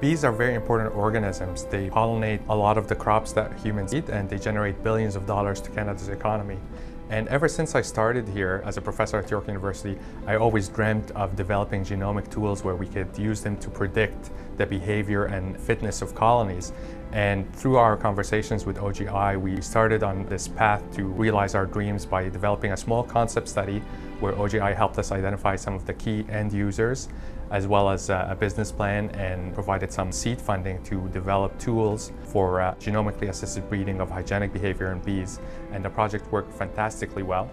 Bees are very important organisms. They pollinate a lot of the crops that humans eat and they generate billions of dollars to Canada's economy. And ever since I started here as a professor at York University, I always dreamt of developing genomic tools where we could use them to predict the behavior and fitness of colonies. And through our conversations with OGI, we started on this path to realize our dreams by developing a small concept study where OGI helped us identify some of the key end users as well as a business plan and provided some seed funding to develop tools for uh, genomically assisted breeding of hygienic behavior in bees. And the project worked fantastically well.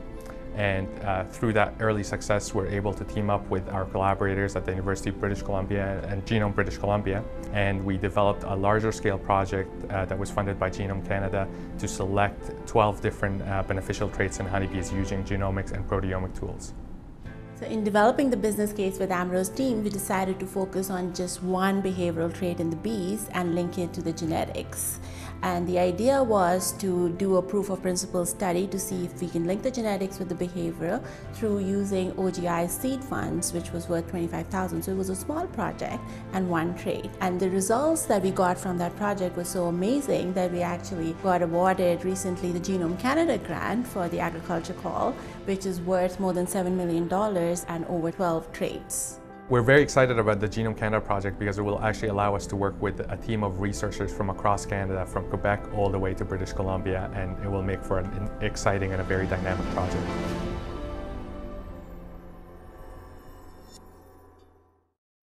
And uh, through that early success, we're able to team up with our collaborators at the University of British Columbia and Genome British Columbia. And we developed a larger scale project uh, that was funded by Genome Canada to select 12 different uh, beneficial traits in honeybees using genomics and proteomic tools. So in developing the business case with Amro's team, we decided to focus on just one behavioral trait in the bees and link it to the genetics. And the idea was to do a proof of principle study to see if we can link the genetics with the behavior through using OGI seed funds, which was worth 25,000. So it was a small project and one trait. And the results that we got from that project was so amazing that we actually got awarded recently the Genome Canada grant for the agriculture call, which is worth more than $7 million and over 12 traits. We're very excited about the Genome Canada project because it will actually allow us to work with a team of researchers from across Canada, from Quebec all the way to British Columbia, and it will make for an exciting and a very dynamic project.